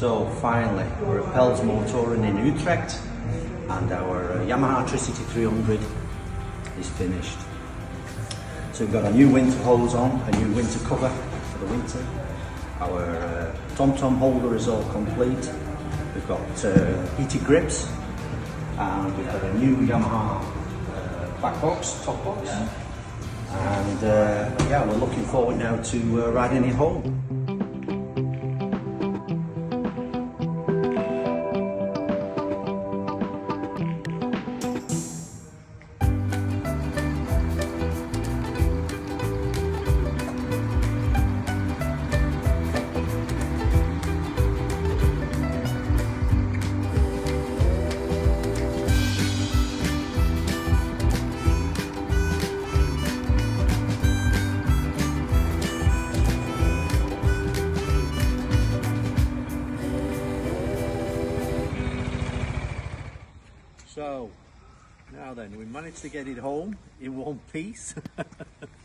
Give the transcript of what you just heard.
So finally, we're at Pels Motoren in Utrecht and our uh, Yamaha Tricity 300 is finished. So we've got a new winter hose on, a new winter cover for the winter. Our uh, TomTom holder is all complete. We've got uh, heated grips and we've got a new Yamaha uh, back box, top box. And uh, yeah, we're looking forward now to uh, riding it home. So, now then, we managed to get it home in one piece.